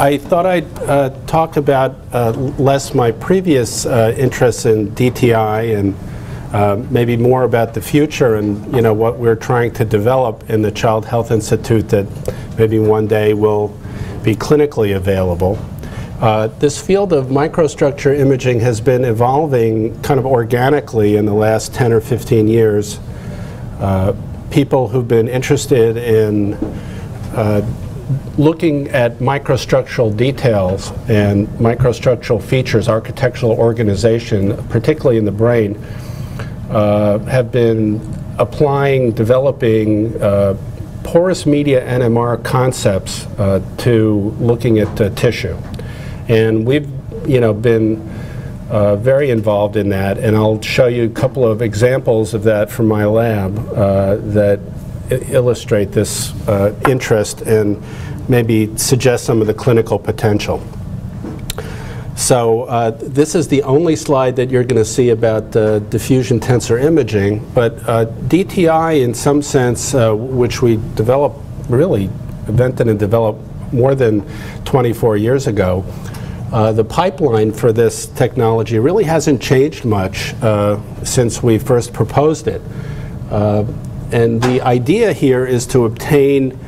I thought I'd uh, talk about uh, less my previous uh, interests in DTI and uh, maybe more about the future and you know what we're trying to develop in the Child Health Institute that maybe one day will be clinically available. Uh, this field of microstructure imaging has been evolving kind of organically in the last 10 or 15 years. Uh, people who've been interested in looking at microstructural details and microstructural features, architectural organization, particularly in the brain, uh, have been applying, developing uh, porous media NMR concepts uh, to looking at uh, tissue. And we've, you know, been uh, very involved in that, and I'll show you a couple of examples of that from my lab uh, that illustrate this uh, interest and maybe suggest some of the clinical potential. So uh, this is the only slide that you're going to see about uh, diffusion tensor imaging, but uh, DTI in some sense, uh, which we developed, really invented and developed more than 24 years ago, uh, the pipeline for this technology really hasn't changed much uh, since we first proposed it. And the idea here is to obtain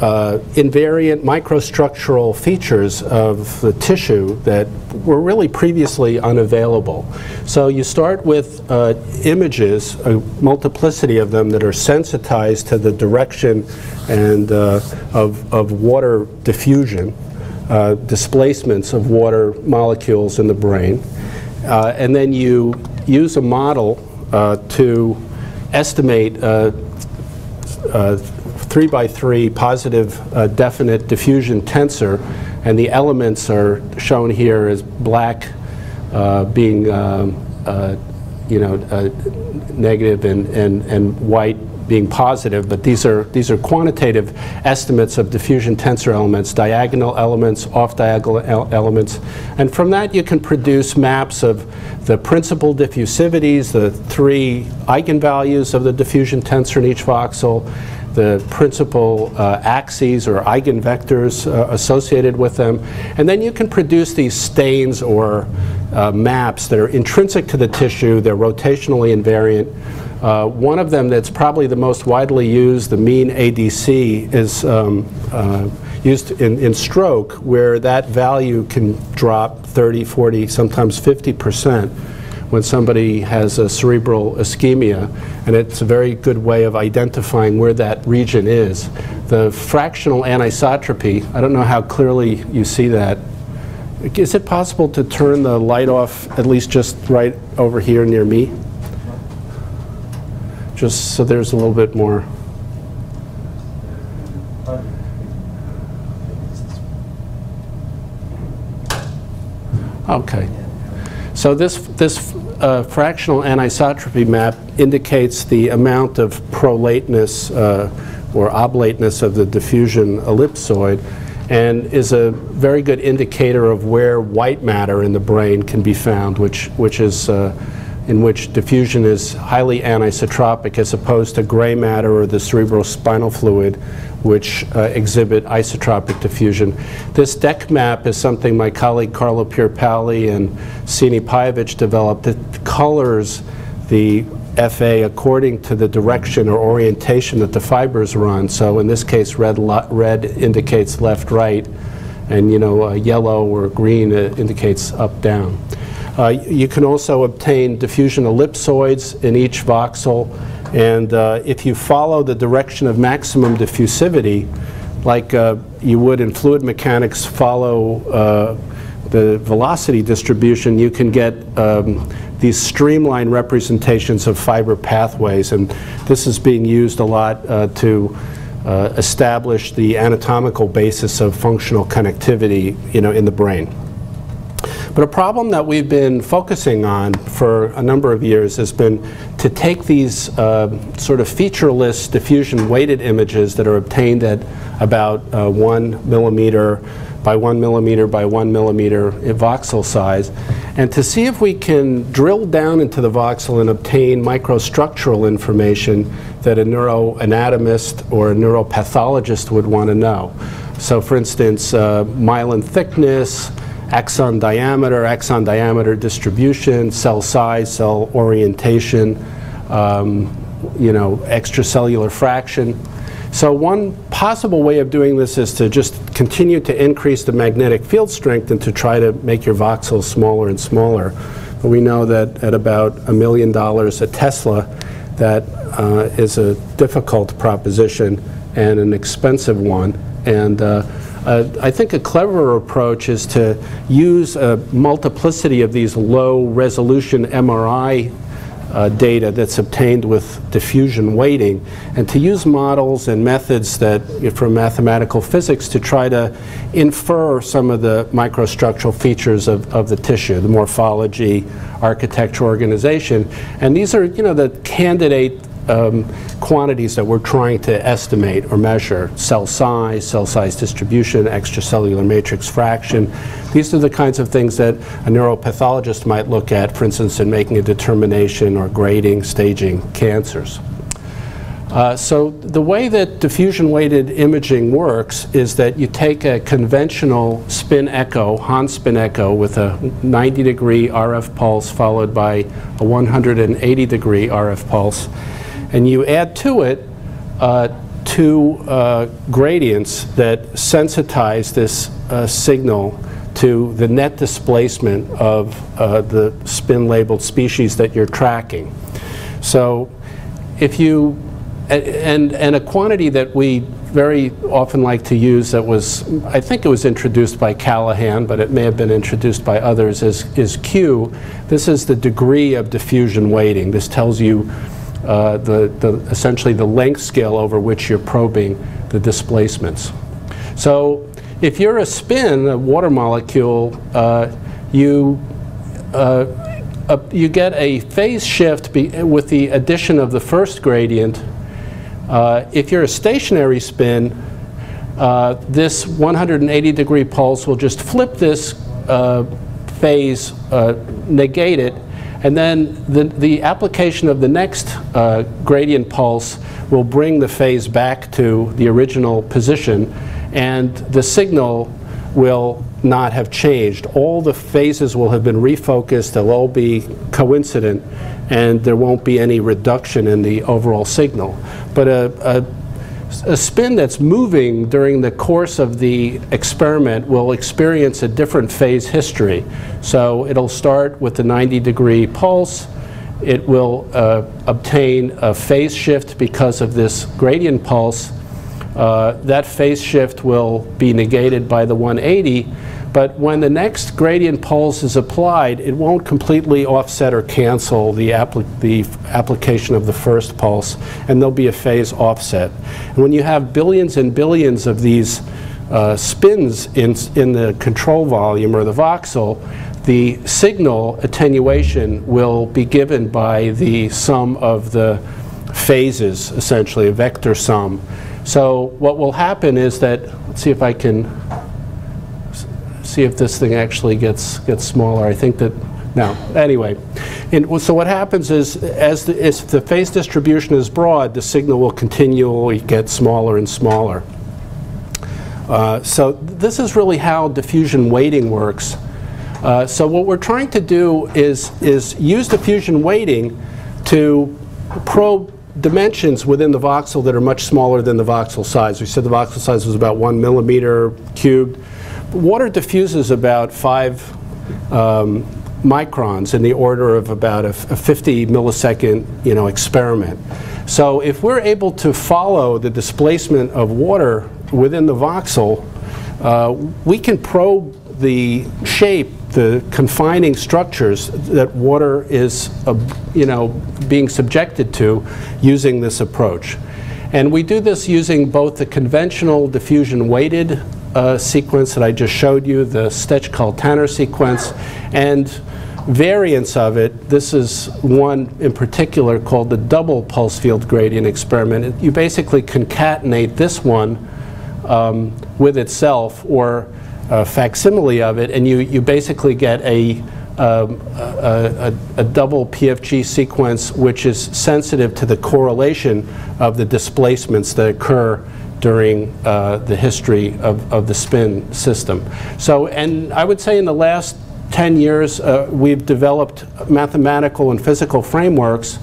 uh, invariant microstructural features of the tissue that were really previously unavailable. So you start with uh, images, a multiplicity of them that are sensitized to the direction and uh, of, of water diffusion, uh, displacements of water molecules in the brain. Uh, and then you use a model uh, to estimate uh, uh, three by three positive uh, definite diffusion tensor, and the elements are shown here as black uh, being, um, uh, you know, uh, negative and, and, and white being positive, but these are, these are quantitative estimates of diffusion tensor elements, diagonal elements, off-diagonal elements, and from that you can produce maps of the principal diffusivities, the three eigenvalues of the diffusion tensor in each voxel, the principal uh, axes or eigenvectors uh, associated with them. And then you can produce these stains or uh, maps that are intrinsic to the tissue, they're rotationally invariant, uh, one of them that's probably the most widely used, the mean ADC, is um, uh, used in, in stroke, where that value can drop 30, 40, sometimes 50 percent when somebody has a cerebral ischemia, and it's a very good way of identifying where that region is. The fractional anisotropy, I don't know how clearly you see that. Is it possible to turn the light off at least just right over here near me? just so there's a little bit more. Okay. So this, this uh, fractional anisotropy map indicates the amount of prolateness uh, or oblateness of the diffusion ellipsoid and is a very good indicator of where white matter in the brain can be found, which, which is uh, in which diffusion is highly anisotropic as opposed to gray matter or the cerebral spinal fluid which uh, exhibit isotropic diffusion. This DEC map is something my colleague Carlo Pierpaoli and Sinisa Pajevic developed that colors the FA according to the direction or orientation that the fibers run. So in this case, red, red indicates left-right, and you know, uh, yellow or green uh, indicates up-down. Uh, you can also obtain diffusion ellipsoids in each voxel, and uh, if you follow the direction of maximum diffusivity, like uh, you would in fluid mechanics follow uh, the velocity distribution, you can get um, these streamlined representations of fiber pathways, and this is being used a lot uh, to uh, establish the anatomical basis of functional connectivity you know, in the brain. But a problem that we've been focusing on for a number of years has been to take these uh, sort of featureless diffusion weighted images that are obtained at about uh, one millimeter by one millimeter by one millimeter voxel size and to see if we can drill down into the voxel and obtain microstructural information that a neuroanatomist or a neuropathologist would want to know. So for instance, uh, myelin thickness, axon diameter, axon diameter distribution, cell size, cell orientation, um, you know, extracellular fraction. So one possible way of doing this is to just continue to increase the magnetic field strength and to try to make your voxels smaller and smaller. We know that at about a million dollars a Tesla, that uh, is a difficult proposition and an expensive one. And uh, uh, I think a cleverer approach is to use a multiplicity of these low resolution MRI uh, data that's obtained with diffusion weighting and to use models and methods that from mathematical physics to try to infer some of the microstructural features of, of the tissue, the morphology, architecture, organization. And these are, you know, the candidate um, quantities that we're trying to estimate or measure. Cell size, cell size distribution, extracellular matrix fraction. These are the kinds of things that a neuropathologist might look at, for instance, in making a determination or grading, staging cancers. Uh, so the way that diffusion-weighted imaging works is that you take a conventional spin echo, Hahn spin echo, with a 90-degree RF pulse followed by a 180-degree RF pulse, and you add to it uh, two uh, gradients that sensitize this uh, signal to the net displacement of uh, the spin labeled species that you're tracking. So if you, and, and a quantity that we very often like to use that was, I think it was introduced by Callaghan, but it may have been introduced by others, is, is Q. This is the degree of diffusion weighting. This tells you uh, the, the, essentially the length scale over which you're probing the displacements. So if you're a spin, a water molecule, uh, you, uh, uh you get a phase shift with the addition of the first gradient. Uh, if you're a stationary spin, this 180 degree pulse will just flip this phase, negate it, and then the, the application of the next uh, gradient pulse will bring the phase back to the original position and the signal will not have changed. All the phases will have been refocused, they'll all be coincident, and there won't be any reduction in the overall signal. But a, a a spin that's moving during the course of the experiment will experience a different phase history. So it'll start with the 90 degree pulse. It will uh, obtain a phase shift because of this gradient pulse. Uh, that phase shift will be negated by the 180 but when the next gradient pulse is applied, it won't completely offset or cancel the, the application of the first pulse, and there'll be a phase offset. And when you have billions and billions of these uh, spins in, in the control volume or the voxel, the signal attenuation will be given by the sum of the phases, essentially, a vector sum. So what will happen is that, let's see if I can see if this thing actually gets, gets smaller. I think that, no, anyway. And so what happens is, as the, as the phase distribution is broad, the signal will continually get smaller and smaller. Uh, so this is really how diffusion weighting works. Uh, so what we're trying to do is, is use diffusion weighting to probe dimensions within the voxel that are much smaller than the voxel size. We said the voxel size was about one millimeter cubed water diffuses about five um, microns in the order of about a, a 50 millisecond you know, experiment. So if we're able to follow the displacement of water within the voxel, uh, we can probe the shape, the confining structures that water is uh, you know, being subjected to using this approach. And we do this using both the conventional diffusion weighted uh, sequence that I just showed you, the Stejskal-Tanner sequence, and variants of it. This is one in particular called the double pulse field gradient experiment. You basically concatenate this one um, with itself or a facsimile of it, and you, you basically get a, um, a, a, a, double PFG sequence which is sensitive to the correlation of the displacements that occur during uh, the history of, of the spin system. So, and I would say in the last 10 years, uh, we've developed mathematical and physical frameworks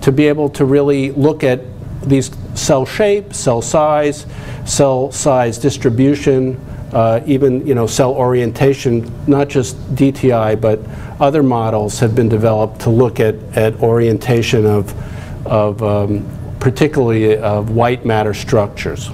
to be able to really look at these cell shape, cell size, cell size distribution, uh, even you know cell orientation, not just DTI, but other models have been developed to look at, at orientation of, of um, particularly of white matter structures.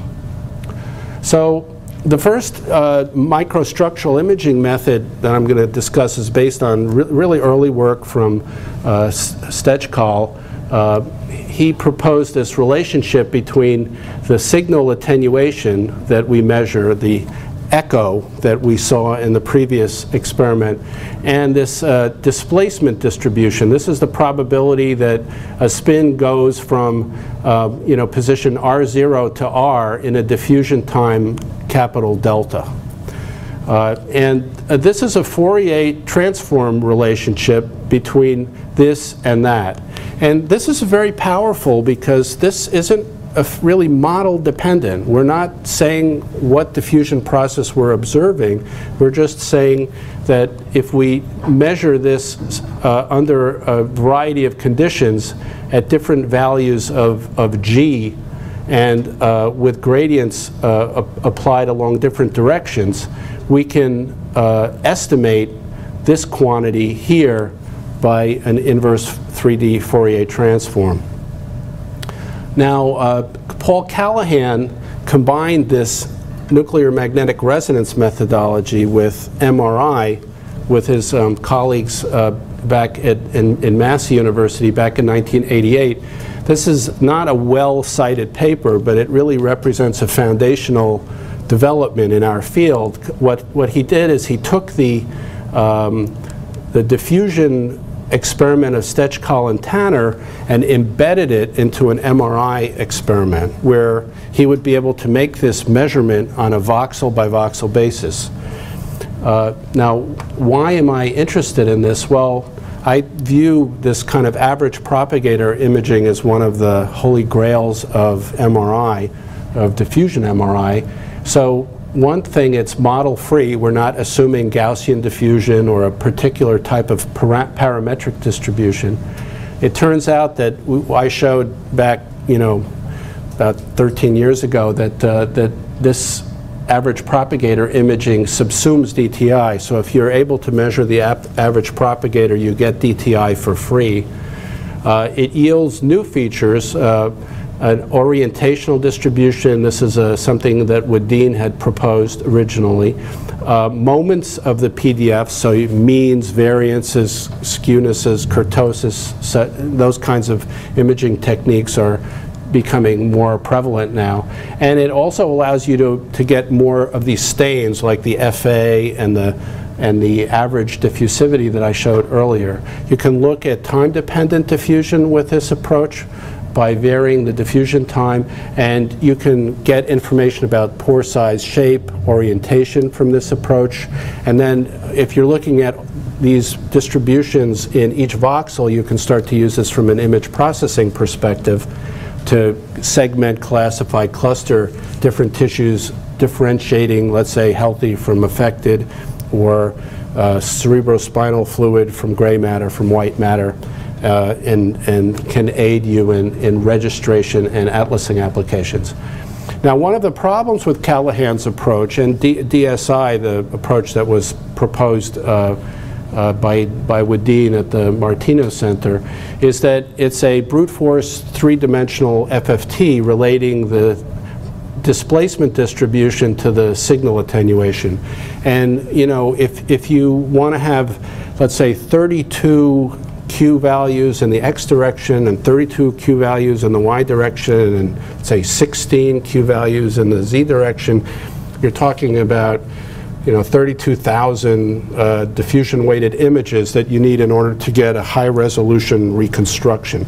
So the first uh, microstructural imaging method that I'm going to discuss is based on re really early work from uh, Stejskal. Uh, he proposed this relationship between the signal attenuation that we measure, the echo that we saw in the previous experiment and this uh, displacement distribution. This is the probability that a spin goes from uh, you know, position R0 to R in a diffusion time capital delta. Uh, and uh, this is a Fourier transform relationship between this and that. And this is very powerful because this isn't really model dependent. We're not saying what diffusion process we're observing. We're just saying that if we measure this uh, under a variety of conditions at different values of, of g and uh, with gradients uh, applied along different directions, we can uh, estimate this quantity here by an inverse 3D Fourier transform. Now, uh, Paul Callaghan combined this nuclear magnetic resonance methodology with MRI with his um, colleagues uh, back at, in, in Massey University back in 1988. This is not a well-cited paper, but it really represents a foundational development in our field. What, what he did is he took the, um, the diffusion experiment of Stejskal and Tanner and embedded it into an MRI experiment where he would be able to make this measurement on a voxel by voxel basis. Uh, now, why am I interested in this? Well, I view this kind of average propagator imaging as one of the holy grails of MRI, of diffusion MRI. So one thing, it's model free. We're not assuming Gaussian diffusion or a particular type of parametric distribution. It turns out that I showed back, you know, about 13 years ago that, uh, that this average propagator imaging subsumes DTI. So if you're able to measure the average propagator, you get DTI for free. Uh, it yields new features. Uh, an orientational distribution. This is uh, something that Wedeen had proposed originally. Uh, moments of the PDF, so means, variances, skewnesses, kurtosis, those kinds of imaging techniques are becoming more prevalent now. And it also allows you to, to get more of these stains like the FA and the and the average diffusivity that I showed earlier. You can look at time-dependent diffusion with this approach by varying the diffusion time and you can get information about pore size, shape, orientation from this approach. And then if you're looking at these distributions in each voxel, you can start to use this from an image processing perspective to segment, classify, cluster different tissues, differentiating, let's say, healthy from affected, or uh, cerebrospinal fluid from gray matter, from white matter uh, and, and can aid you in, in registration and atlasing applications. Now, one of the problems with Callaghan's approach and D DSI, the approach that was proposed uh, uh, by, by Wedeen at the Martino Center, is that it's a brute force three-dimensional FFT relating the displacement distribution to the signal attenuation. And, you know, if, if you want to have, let's say, 32 q values in the x direction and 32 q values in the y direction and say 16 q values in the z direction, you're talking about you know 32,000 uh, diffusion weighted images that you need in order to get a high resolution reconstruction.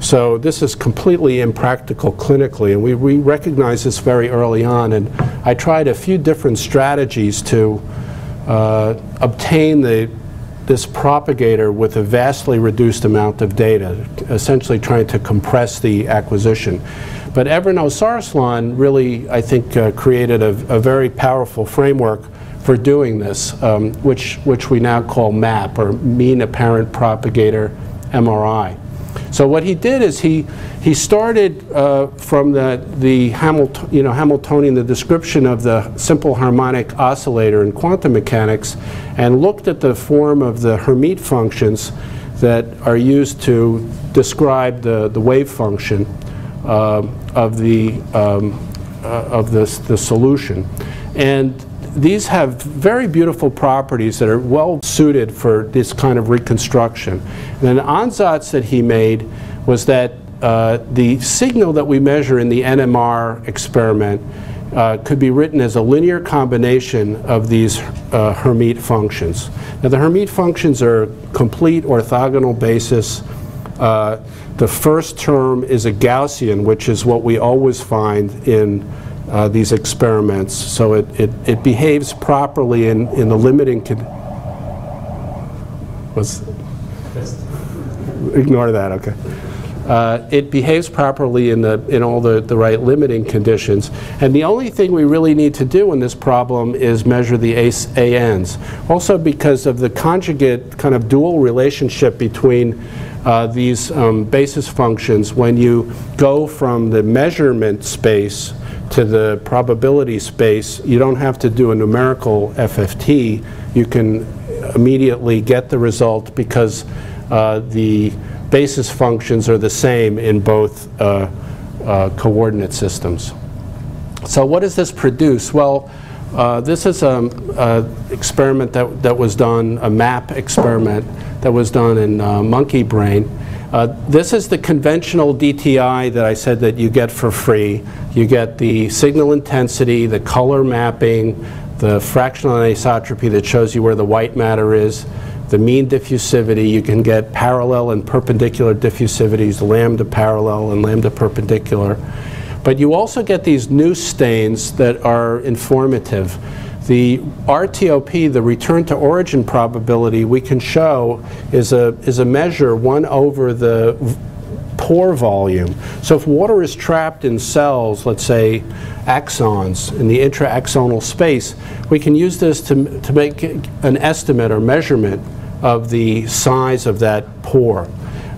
So this is completely impractical clinically and we, we recognize this very early on and I tried a few different strategies to uh, obtain the this propagator with a vastly reduced amount of data, essentially trying to compress the acquisition. But Evren Özarslan really, I think, uh, created a, a, very powerful framework for doing this, um, which, which we now call MAP, or Mean Apparent Propagator MRI. So what he did is he, he started uh, from the, the Hamilton, you know, Hamiltonian, the description of the simple harmonic oscillator in quantum mechanics, and looked at the form of the Hermite functions that are used to describe the, the wave function uh, of the, um, uh, of this, the solution. And these have very beautiful properties that are well suited for this kind of reconstruction. And an ansatz that he made was that uh, the signal that we measure in the NMR experiment uh, could be written as a linear combination of these uh, Hermite functions. Now the Hermite functions are complete orthogonal basis. Uh, the first term is a Gaussian, which is what we always find in uh, these experiments. So it, it, it, behaves properly in, in the limiting was ignore that, okay. Uh, it behaves properly in, the, in all the, the right limiting conditions. And the only thing we really need to do in this problem is measure the ANs. Also because of the conjugate kind of dual relationship between uh, these um, basis functions when you go from the measurement space to the probability space, you don't have to do a numerical FFT. You can immediately get the result because uh, the basis functions are the same in both uh, uh, coordinate systems. So what does this produce? Well, uh, this is an experiment that, that was done, a map experiment that was done in uh, monkey brain. Uh, this is the conventional DTI that I said that you get for free. You get the signal intensity, the color mapping, the fractional anisotropy that shows you where the white matter is, the mean diffusivity. You can get parallel and perpendicular diffusivities, lambda parallel and lambda perpendicular. But you also get these new stains that are informative. The RTOP, the return to origin probability, we can show is a, is a measure 1 over the pore volume. So if water is trapped in cells, let's say axons in the intra-axonal space, we can use this to, to make an estimate or measurement of the size of that pore.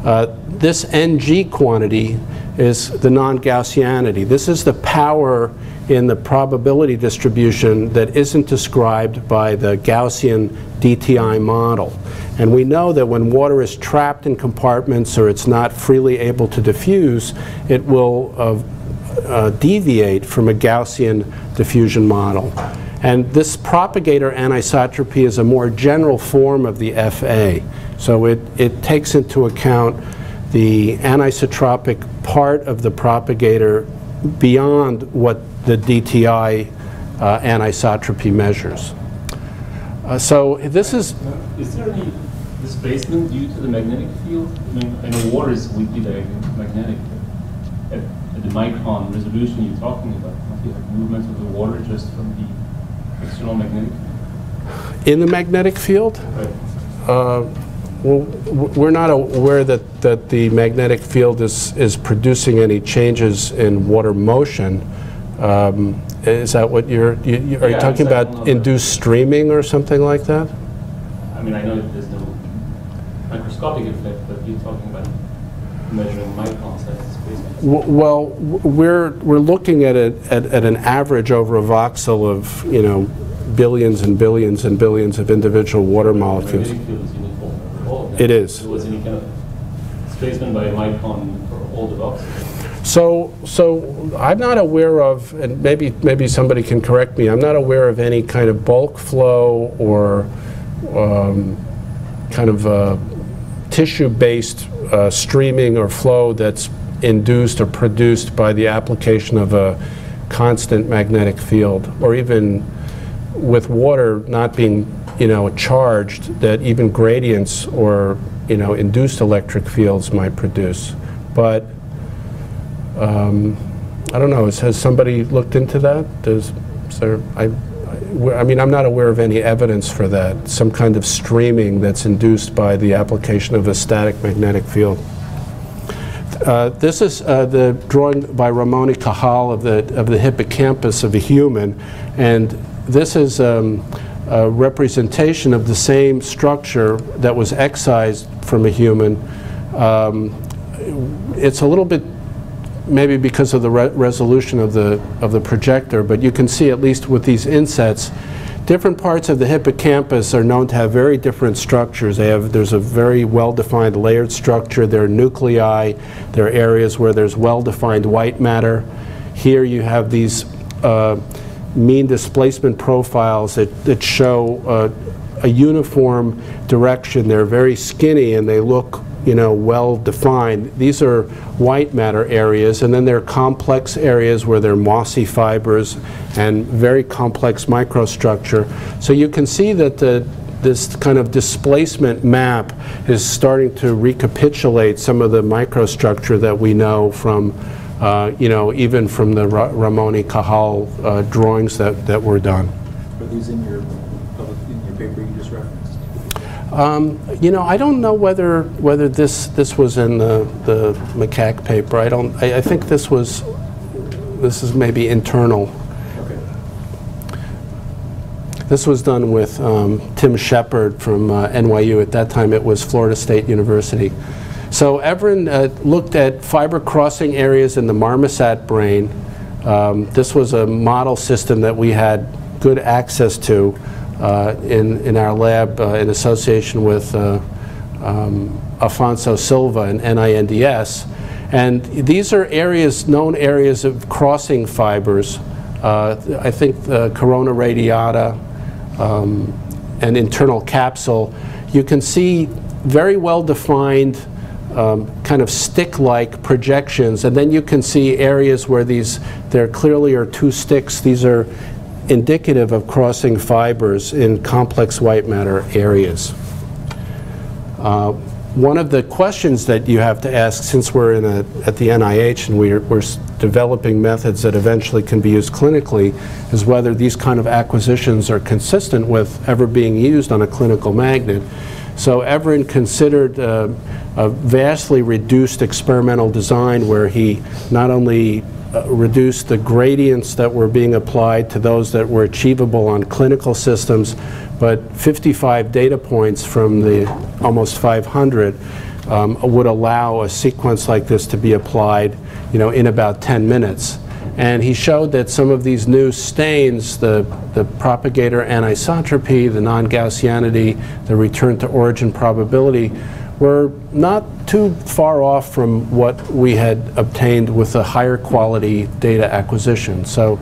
Uh, this NG quantity is the non-Gaussianity. This is the power in the probability distribution that isn't described by the Gaussian DTI model. And we know that when water is trapped in compartments or it's not freely able to diffuse, it will uh, uh, deviate from a Gaussian diffusion model. And this propagator anisotropy is a more general form of the FA. So it, it takes into account the anisotropic part of the propagator beyond what the DTI uh, anisotropy measures. Uh, so this is... Is there any displacement due to the magnetic field? I mean, I know water is completely magnetic. At, at, the micron resolution you're talking about, you have movements of the water just from the external magnetic field? In the magnetic field? Right. Uh, well, we're not aware that, that the magnetic field is, is producing any changes in water motion. Um, is that what you're, you, you, are yeah, you talking about induced streaming or something like that? I mean, I know there's no microscopic effect, but you're talking about measuring micron sizes. Well, we're, we're looking at, it at, at an average over a voxel of, you know, billions and billions and billions of individual water molecules. It is. Was any kind of displacement by micron for all the voxels? So, so I'm not aware of, and maybe maybe somebody can correct me. I'm not aware of any kind of bulk flow or um, kind of uh, tissue-based uh, streaming or flow that's induced or produced by the application of a constant magnetic field, or even with water not being, you know, charged, that even gradients or you know induced electric fields might produce, but um, I don't know, has, has, somebody looked into that? Does, there, I, I mean, I'm not aware of any evidence for that, some kind of streaming that's induced by the application of a static magnetic field. Uh, This is uh, the drawing by Ramón y Cajal of the, of the hippocampus of a human, and this is um, a representation of the same structure that was excised from a human. Um, It's a little bit maybe because of the re resolution of the, of the projector, but you can see at least with these insets, different parts of the hippocampus are known to have very different structures. They have, there's a very well-defined layered structure. There are nuclei. There are areas where there's well-defined white matter. Here you have these uh, mean displacement profiles that, that show a uniform direction. They're very skinny and they look you know, well-defined. These are white matter areas, and then there are complex areas where there are mossy fibers and very complex microstructure. So you can see that the, this kind of displacement map is starting to recapitulate some of the microstructure that we know from, uh, you know, even from the Ra Ramón y Cajal uh, drawings that, that were done. Are these in your public, in your paper you just referenced? Um, you know, I don't know whether whether this this was in the the macaque paper. I don't. I, I think this was this is maybe internal. Okay. This was done with um, Tim Shepherd from uh, NYU. At that time, it was Florida State University. So Evren uh, looked at fiber crossing areas in the marmoset brain. Um, this was a model system that we had good access to uh, in, in our lab uh, in association with uh, um, Afonso Silva and NINDS. And these are areas, known areas of crossing fibers. Uh, I think the corona radiata um, and internal capsule, you can see very well defined um, kind of stick-like projections, and then you can see areas where these, there clearly are two sticks. These are indicative of crossing fibers in complex white matter areas. Uh, one of the questions that you have to ask, since we're in a, at the NIH and we're, we're developing methods that eventually can be used clinically, is whether these kind of acquisitions are consistent with ever being used on a clinical magnet. So Evren considered uh, a vastly reduced experimental design where he not only uh, reduce the gradients that were being applied to those that were achievable on clinical systems, but 55 data points from the almost 500 um, would allow a sequence like this to be applied you know, in about 10 minutes. And he showed that some of these new stains, the, the propagator anisotropy, the non-Gaussianity, the return to origin probability, were not too far off from what we had obtained with a higher quality data acquisition. So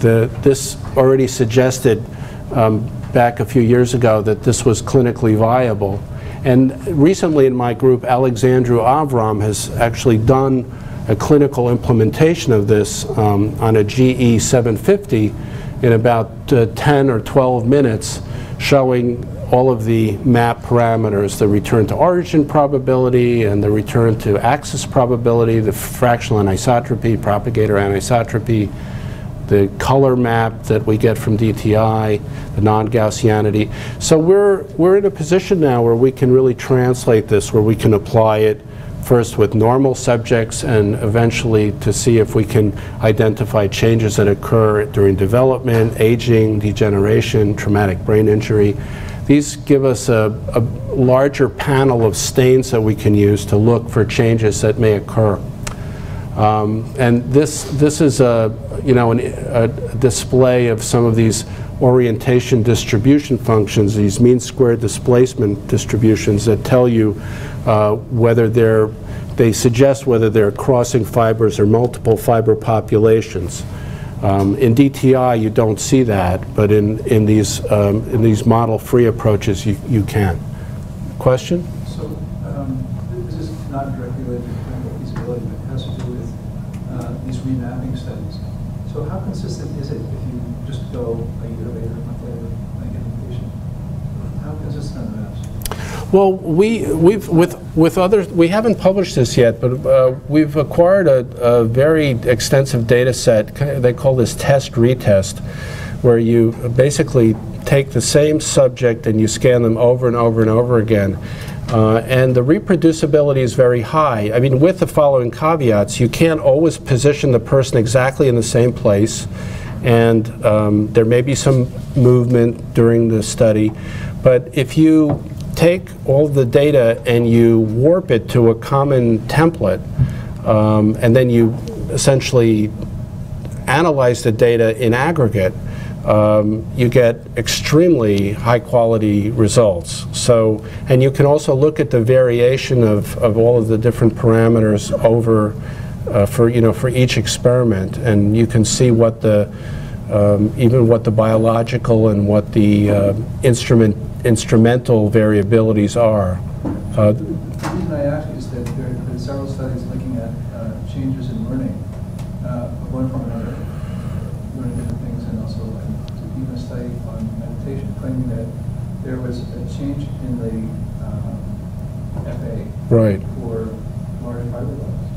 the, this already suggested um, back a few years ago that this was clinically viable. And recently in my group, Alexandru Avram has actually done a clinical implementation of this um, on a GE 750 in about uh, 10 or 12 minutes, showing all of the map parameters, the return to origin probability and the return to axis probability, the fractional anisotropy, propagator anisotropy, the color map that we get from DTI, the non-Gaussianity. So we're, we're in a position now where we can really translate this, where we can apply it first with normal subjects and eventually to see if we can identify changes that occur during development, aging, degeneration, traumatic brain injury. These give us a, a larger panel of stains that we can use to look for changes that may occur. Um, and this, this is a, you know, an, a display of some of these orientation distribution functions, these mean squared displacement distributions that tell you uh, whether they're, they suggest whether they're crossing fibers or multiple fiber populations. Um, in DTI, you don't see that, but in, in, these, um, in these model-free approaches, you, you can. Question? So um, this is not directly related to clinical feasibility, but has to do with uh, these remapping studies. So how consistent is it if you just go a year later, a month later, like get a patient? How consistent are the maps? Well, we, we've, with, with others, we haven't published this yet, but uh, we've acquired a, a very extensive data set. They call this test retest, where you basically take the same subject and you scan them over and over and over again. Uh, and the reproducibility is very high. I mean, with the following caveats, you can't always position the person exactly in the same place, and um, there may be some movement during the study. But if you take all the data and you warp it to a common template, um, and then you essentially analyze the data in aggregate, um, you get extremely high quality results. So, and you can also look at the variation of, of all of the different parameters over uh, for, you know, for each experiment, and you can see what the, um, even what the biological and what the uh, instrument, instrumental variabilities are. Uh, The reason I ask is that there have been several studies looking at uh, changes in learning, uh, one from another, learning different things, and also even a study on meditation claiming that there was a change in the um, FA Right. for large fibroblasts.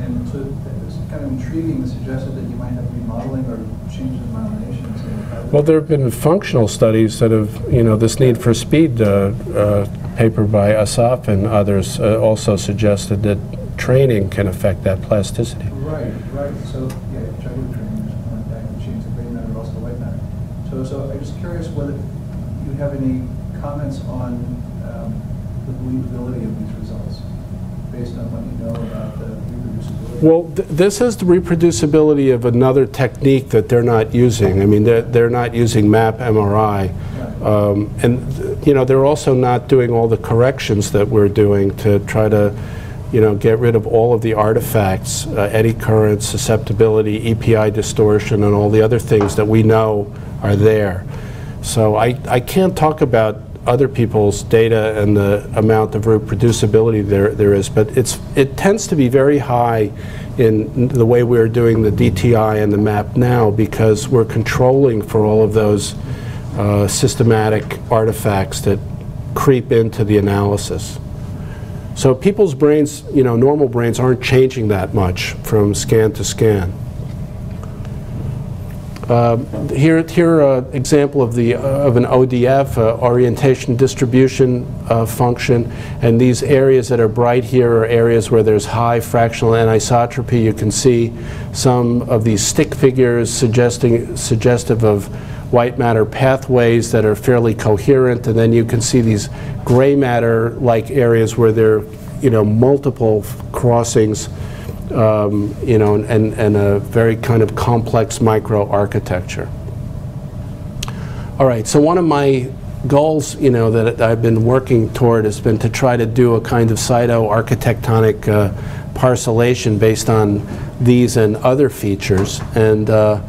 And so it was kind of intriguing suggested that you might have remodeling or changes in myelination. in the fibroblasts. Well, there have been functional studies that have, you know, this need for speed uh, uh, paper by Assaf and others uh, also suggested that training can affect that plasticity. Right, right, so, yeah, jugular training or something like that, can change the gray matter, also the white matter. So, so I'm just curious whether you have any comments on um, the believability of these results, based on what you know about the? Well, th- this is the reproducibility of another technique that they're not using. I mean, they're, they're not using MAP MRI. Um, and, you know, they're also not doing all the corrections that we're doing to try to, you know, get rid of all of the artifacts, uh, eddy current, susceptibility, EPI distortion, and all the other things that we know are there. So I, I can't talk about other people's data and the amount of reproducibility there, there is, but it's, it tends to be very high in the way we're doing the DTI and the MAP now because we're controlling for all of those uh, systematic artifacts that creep into the analysis. So people's brains, you know, normal brains aren't changing that much from scan to scan. Uh, Here, here, uh, example of the, uh, of an ODF, uh, orientation distribution uh, function, and these areas that are bright here are areas where there's high fractional anisotropy. You can see some of these stick figures suggesting, suggestive of white matter pathways that are fairly coherent, and then you can see these gray matter-like areas where there are, you know, multiple crossings um, you know, and, and a very kind of complex microarchitecture. All right, so one of my goals, you know, that I've been working toward has been to try to do a kind of cytoarchitectonic uh, parcellation based on these and other features, and uh,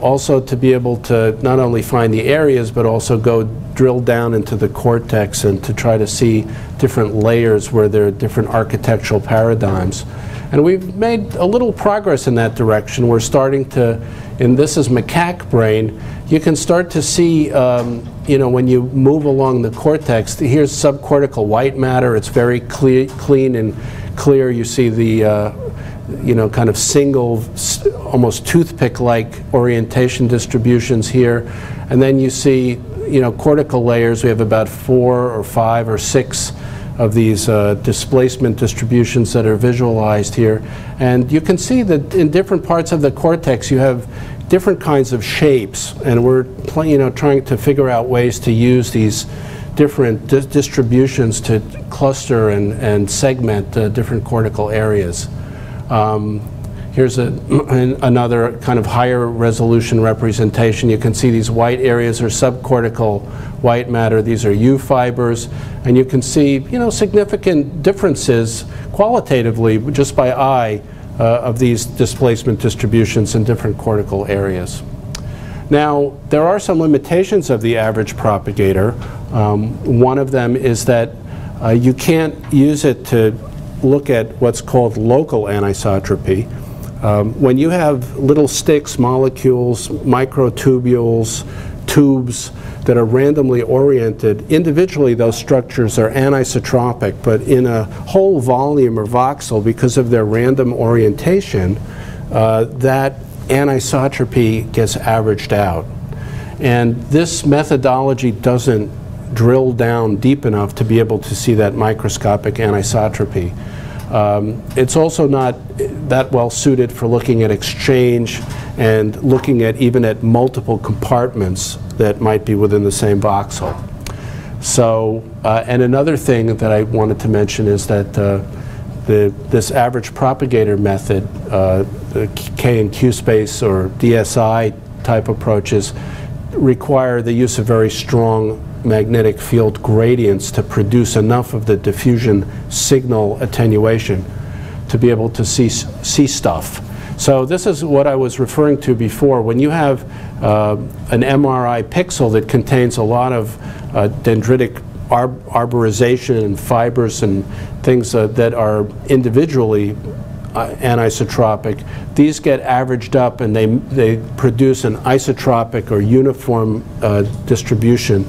also to be able to not only find the areas, but also go drill down into the cortex and to try to see different layers where there are different architectural paradigms. And we've made a little progress in that direction. We're starting to, and this is macaque brain, you can start to see, um, you know, when you move along the cortex, here's subcortical white matter. It's very clear, clean and clear. You see the, uh, you know, kind of single, almost toothpick-like orientation distributions here. And then you see, you know, cortical layers. We have about four or five or six of these uh, displacement distributions that are visualized here. And you can see that in different parts of the cortex you have different kinds of shapes, and we're you know, trying to figure out ways to use these different dis- distributions to cluster and, and segment uh, different cortical areas. Um, Here's a, another kind of higher resolution representation. You can see these white areas are subcortical white matter. These are U fibers. And you can see, you know, significant differences qualitatively, just by eye, uh, of these displacement distributions in different cortical areas. Now, there are some limitations of the average propagator. Um, one of them is that uh, you can't use it to look at what's called local anisotropy. Um, when you have little sticks, molecules, microtubules, tubes that are randomly oriented, individually those structures are anisotropic, but in a whole volume or voxel, because of their random orientation, uh, that anisotropy gets averaged out. And this methodology doesn't drill down deep enough to be able to see that microscopic anisotropy. Um, it's also not that well suited for looking at exchange and looking at even at multiple compartments that might be within the same voxel. So, uh, and another thing that I wanted to mention is that uh, the, this average propagator method, uh, K and Q space or DSI type approaches, require the use of very strong magnetic field gradients to produce enough of the diffusion signal attenuation to be able to see, see stuff. So this is what I was referring to before. When you have uh, an MRI pixel that contains a lot of uh, dendritic arborization and fibers and things uh, that are individually uh, anisotropic, these get averaged up and they, they produce an isotropic or uniform uh, distribution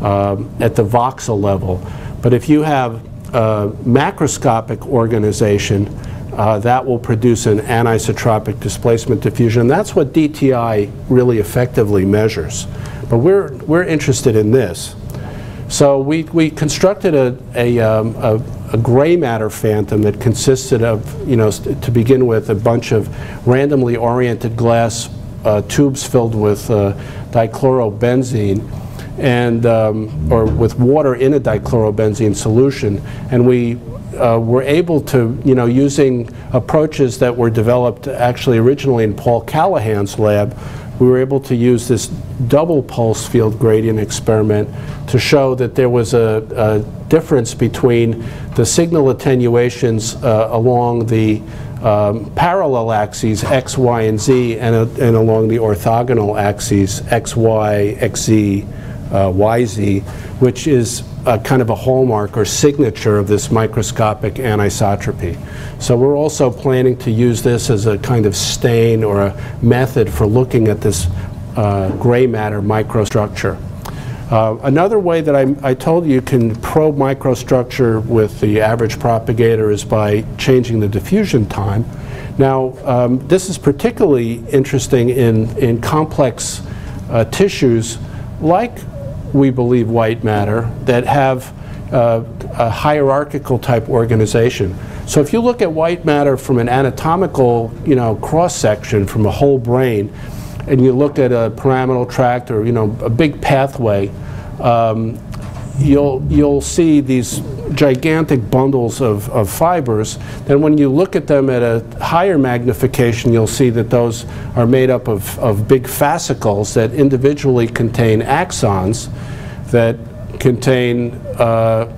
uh, at the voxel level. But if you have macroscopic organization, uh, that will produce an anisotropic displacement diffusion. That's what DTI really effectively measures. But we're, we're interested in this. So we, we constructed a, a, um, a a gray matter phantom that consisted of, you know, to begin with, a bunch of randomly oriented glass uh, tubes filled with uh, dichlorobenzene and um, or with water in a dichlorobenzene solution. And we uh, were able to you know using approaches that were developed actually originally in Paul Callaghan's lab we were able to use this double pulse field gradient experiment to show that there was a, a difference between the signal attenuations uh, along the um, parallel axes x, y, and z and, uh, and along the orthogonal axes x, y, x, z, uh, y, z, which is a kind of a hallmark or signature of this microscopic anisotropy. So we're also planning to use this as a kind of stain or a method for looking at this uh, gray matter microstructure. Uh, another way that I, I, told you can probe microstructure with the average propagator is by changing the diffusion time. Now, um, this is particularly interesting in, in complex uh, tissues like we believe, white matter that have uh, a hierarchical type organization. So if you look at white matter from an anatomical, you know, cross section from a whole brain, and you look at a pyramidal tract or you know a big pathway, um, you'll you'll see these gigantic bundles of, of fibers. Then when you look at them at a higher magnification, you'll see that those are made up of, of big fascicles that individually contain axons that contain uh,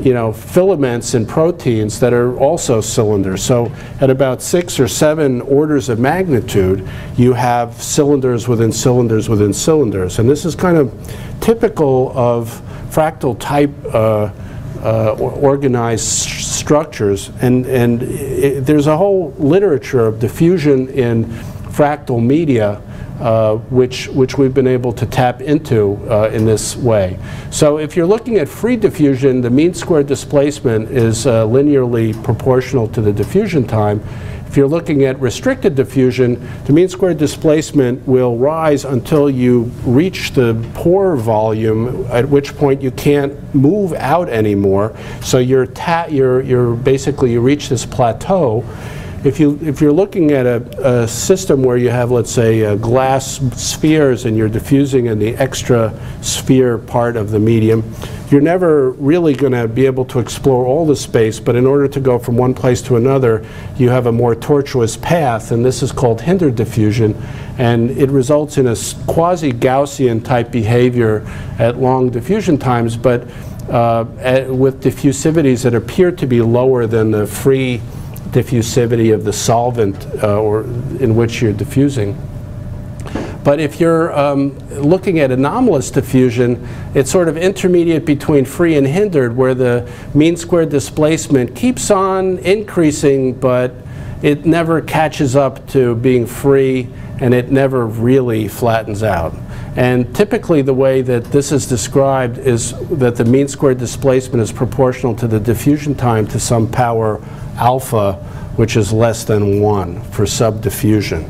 you know, filaments and proteins that are also cylinders. So at about six or seven orders of magnitude, you have cylinders within cylinders within cylinders. And this is kind of typical of fractal type uh, uh, organized structures. And, and it, there's a whole literature of diffusion in fractal media uh, which, which we've been able to tap into uh, in this way. So if you're looking at free diffusion, the mean square displacement is uh, linearly proportional to the diffusion time. If you're looking at restricted diffusion, the mean square displacement will rise until you reach the pore volume, at which point you can't move out anymore. So you're, you're, you're basically, you reach this plateau. If, you, if you're looking at a, a system where you have, let's say, uh, glass spheres and you're diffusing in the extra sphere part of the medium, you're never really going to be able to explore all the space, but in order to go from one place to another, you have a more tortuous path, and this is called hindered diffusion, and it results in a quasi-Gaussian type behavior at long diffusion times, but uh, at, with diffusivities that appear to be lower than the free diffusivity of the solvent uh, or in which you're diffusing. But if you're um, looking at anomalous diffusion, it's sort of intermediate between free and hindered, where the mean squared displacement keeps on increasing, but it never catches up to being free, and it never really flattens out. And typically the way that this is described is that the mean squared displacement is proportional to the diffusion time to some power alpha, which is less than 1 for subdiffusion.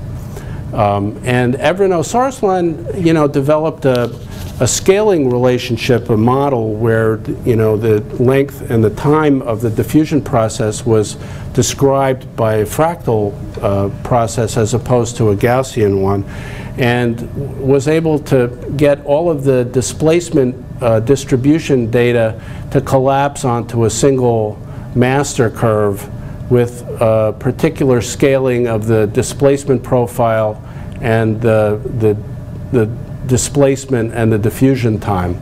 Um, and Evren Özarslan, you know, developed a, a scaling relationship, a model where, you know, the length and the time of the diffusion process was described by a fractal uh, process as opposed to a Gaussian one, and was able to get all of the displacement uh, distribution data to collapse onto a single master curve with a particular scaling of the displacement profile and the, the, the displacement and the diffusion time.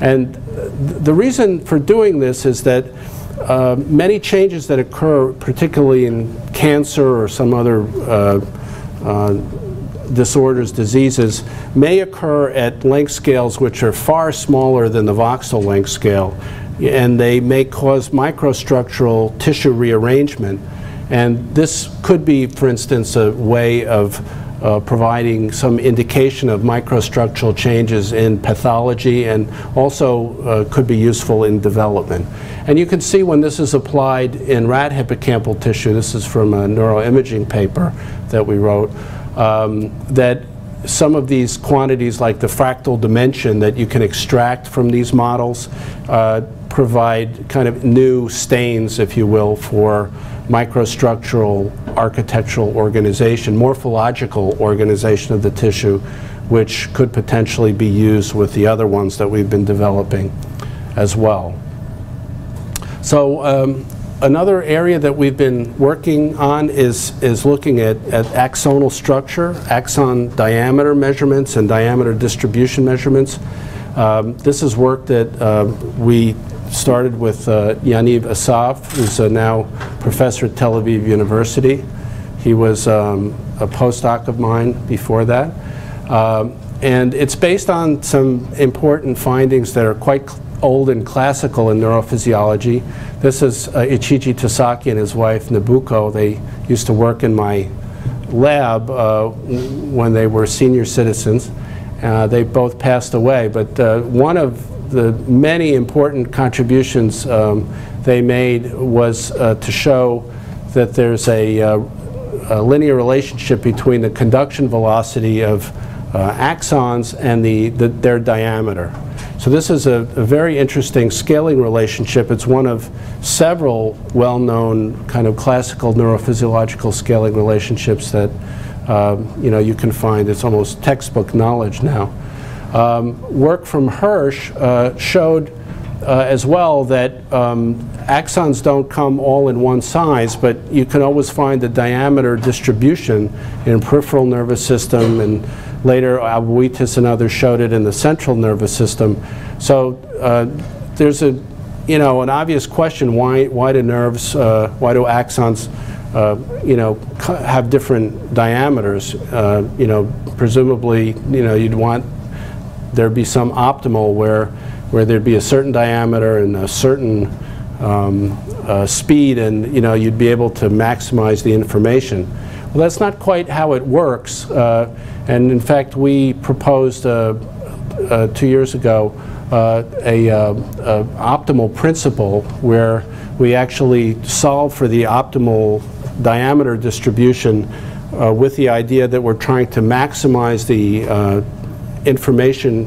And the reason for doing this is that uh, many changes that occur, particularly in cancer or some other uh, uh, disorders, diseases, may occur at length scales which are far smaller than the voxel length scale and they may cause microstructural tissue rearrangement. And this could be, for instance, a way of uh, providing some indication of microstructural changes in pathology and also uh, could be useful in development. And you can see when this is applied in rat hippocampal tissue, this is from a neuroimaging paper that we wrote, um, that some of these quantities like the fractal dimension that you can extract from these models uh, provide kind of new stains, if you will, for microstructural architectural organization, morphological organization of the tissue, which could potentially be used with the other ones that we've been developing as well. So um, another area that we've been working on is, is looking at, at axonal structure, axon diameter measurements and diameter distribution measurements. Um, this is work that uh, we started with uh, Yaniv Assaf, who's uh, now professor at Tel Aviv University. He was um, a postdoc of mine before that. Um, and it's based on some important findings that are quite old and classical in neurophysiology. This is uh, Ichiji Tasaki and his wife Nobuko. They used to work in my lab uh, when they were senior citizens. Uh, they both passed away, but uh, one of the many important contributions um, they made was uh, to show that there's a, uh, a, linear relationship between the conduction velocity of uh, axons and the, the, their diameter. So this is a, a, very interesting scaling relationship. It's one of several well-known kind of classical neurophysiological scaling relationships that um, you know you can find. It's almost textbook knowledge now. Um, work from Hirsch uh, showed uh, as well that um, axons don't come all in one size, but you can always find the diameter distribution in peripheral nervous system, and later Aboitiz and others showed it in the central nervous system. So uh, there's a, you know, an obvious question: why, why do nerves, uh, why do axons, uh, you know, have different diameters? Uh, you know, presumably, you know, you'd want there'd be some optimal where, where there'd be a certain diameter and a certain um, uh, speed and you know, you'd be able to maximize the information. Well, that's not quite how it works. Uh, and in fact, we proposed uh, uh two years ago uh, a, uh, a, optimal principle where we actually solve for the optimal diameter distribution with the idea that we're trying to maximize the information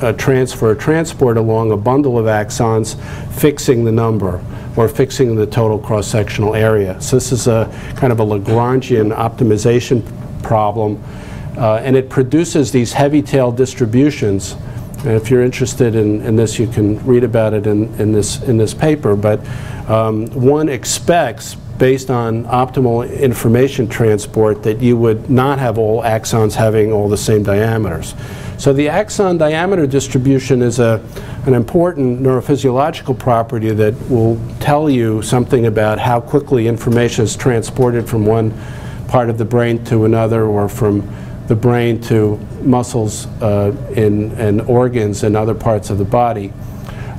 uh, transfer transport along a bundle of axons fixing the number or fixing the total cross-sectional area. So this is a kind of a Lagrangian optimization problem uh, and it produces these heavy tail distributions and if you're interested in, in this you can read about it in, in, this, in this paper but um, one expects based on optimal information transport that you would not have all axons having all the same diameters. So the axon diameter distribution is a, an important neurophysiological property that will tell you something about how quickly information is transported from one part of the brain to another or from the brain to muscles uh, in, and organs in other parts of the body.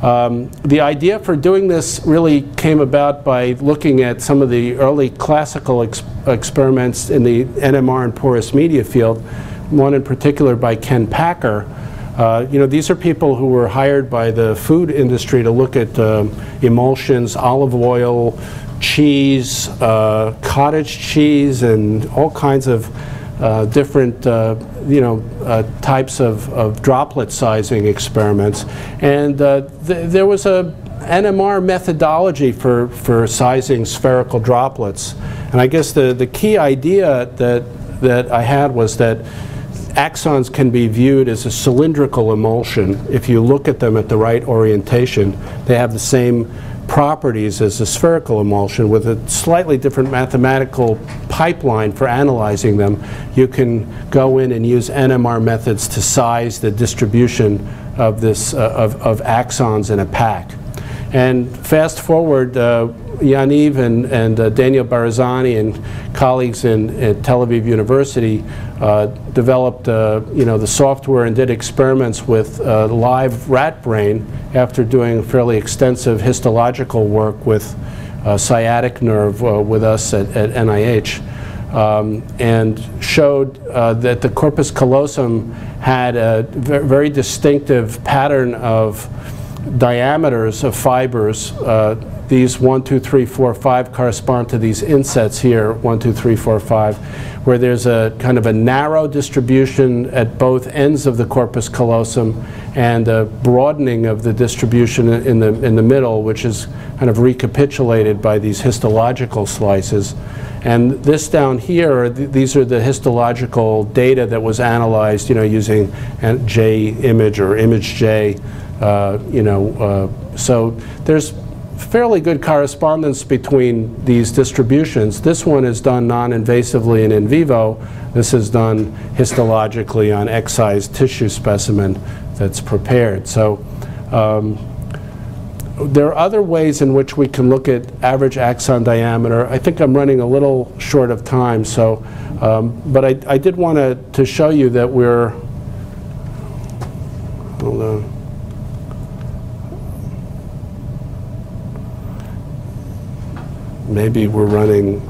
Um, the idea for doing this really came about by looking at some of the early classical ex experiments in the NMR and porous media field one in particular by Ken Packer. Uh, you know, these are people who were hired by the food industry to look at uh, emulsions, olive oil, cheese, uh, cottage cheese, and all kinds of uh, different, uh, you know, uh, types of, of droplet sizing experiments. And uh, th there was a NMR methodology for, for sizing spherical droplets. And I guess the, the key idea that, that I had was that axons can be viewed as a cylindrical emulsion. If you look at them at the right orientation, they have the same properties as a spherical emulsion with a slightly different mathematical pipeline for analyzing them. You can go in and use NMR methods to size the distribution of, this, uh, of, of axons in a pack. And fast forward, uh, Yaniv and, and uh, Daniel Barazany and colleagues in, at Tel Aviv University uh, developed uh, you know, the software and did experiments with uh, live rat brain after doing fairly extensive histological work with uh, sciatic nerve uh, with us at, at NIH. Um, and showed that the corpus callosum had a very distinctive pattern of diameters of fibers. Uh, these 1, 2, 3, 4, 5 correspond to these insets here, 1, 2, 3, 4, 5, where there's a kind of a narrow distribution at both ends of the corpus callosum and a broadening of the distribution in the, in the middle, which is kind of recapitulated by these histological slices. And this down here, th these are the histological data that was analyzed, you know, using J image or image J uh, you know, uh, so there's fairly good correspondence between these distributions. This one is done non-invasively and in vivo. This is done histologically on excised tissue specimen that's prepared. So um, there are other ways in which we can look at average axon diameter. I think I'm running a little short of time, so, um, but I, I did want to show you that we're, hold on. Maybe we're running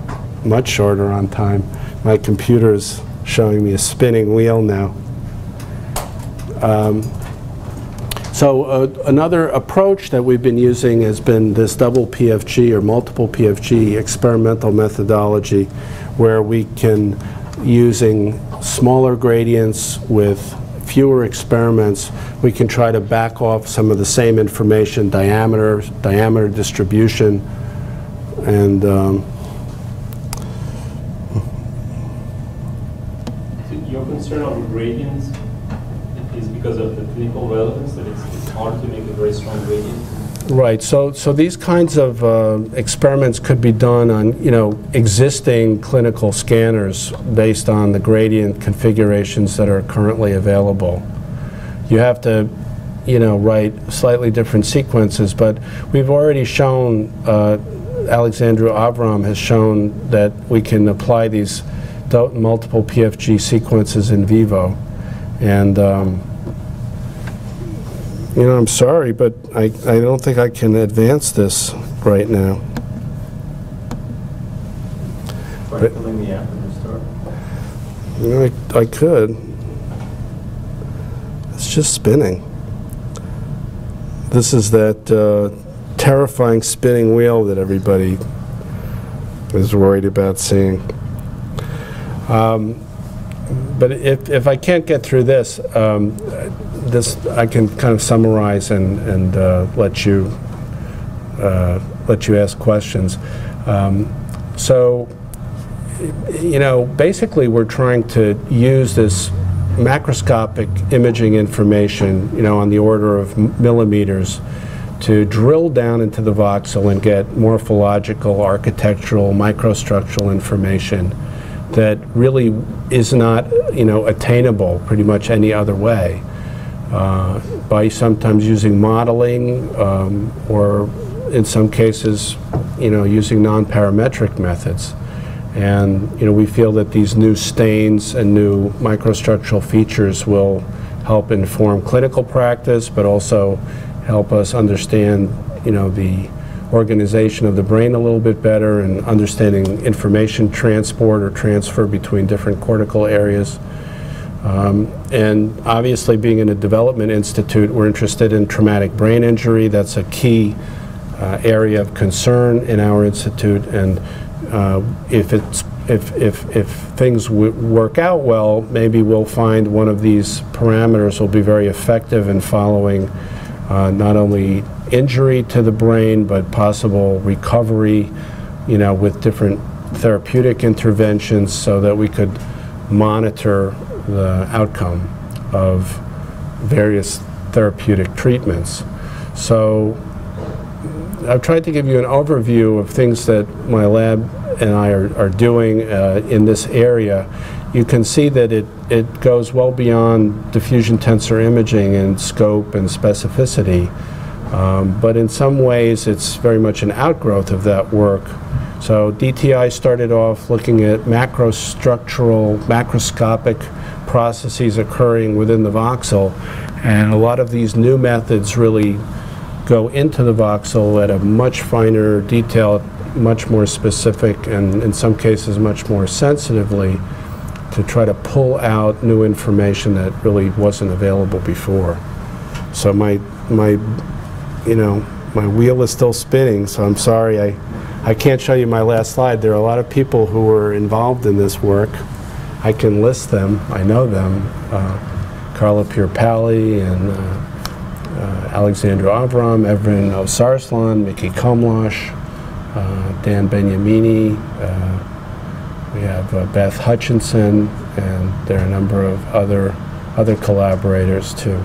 much shorter on time. My computer's showing me a spinning wheel now. Um, so uh, another approach that we've been using has been this double PFG or multiple PFG experimental methodology where we can, using smaller gradients with fewer experiments, we can try to back off some of the same information, diameter, diameter distribution, and um, your concern on gradients is because of the clinical relevance that it's, it's hard to make a very strong gradient. Right. So, so these kinds of uh, experiments could be done on, you know, existing clinical scanners based on the gradient configurations that are currently available. You have to, you know, write slightly different sequences, but we've already shown uh, Alexandru Avram has shown that we can apply these multiple PFG sequences in vivo. And, um, you know, I'm sorry, but I, I don't think I can advance this right now. Restart. You know, I, I could. It's just spinning. This is that uh, terrifying spinning wheel that everybody is worried about seeing. Um, but if, if I can't get through this, um, this I can kind of summarize and, and uh, let you uh, let you ask questions. Um, so, you know, basically we're trying to use this macroscopic imaging information, you know, on the order of millimeters to drill down into the voxel and get morphological, architectural, microstructural information that really is not, you know, attainable pretty much any other way. Uh, by sometimes using modeling um, or in some cases, you know, using non-parametric methods. And, you know, we feel that these new stains and new microstructural features will help inform clinical practice, but also help us understand, you know, the organization of the brain a little bit better and understanding information transport or transfer between different cortical areas. Um, and obviously being in a development institute, we're interested in traumatic brain injury. That's a key uh, area of concern in our institute. And uh, if it's if, if, if things work out well, maybe we'll find one of these parameters will be very effective in following uh, not only injury to the brain, but possible recovery, you know, with different therapeutic interventions so that we could monitor the outcome of various therapeutic treatments. So I've tried to give you an overview of things that my lab and I are, are doing uh, in this area. You can see that it, it goes well beyond diffusion tensor imaging in scope and specificity. Um, but in some ways, it's very much an outgrowth of that work. So DTI started off looking at macrostructural, macroscopic processes occurring within the voxel, and a lot of these new methods really go into the voxel at a much finer detail, much more specific, and in some cases much more sensitively to try to pull out new information that really wasn't available before. So my, my, you know, my wheel is still spinning, so I'm sorry I, I can't show you my last slide. There are a lot of people who were involved in this work. I can list them, I know them. Uh, Carlo Pierpaoli and uh, uh, Alexandru Avram, Evren Özarslan, Mickey Komlosh, uh, Dan Benyamini, uh, have uh, Beth Hutchinson, and there are a number of other, other collaborators too.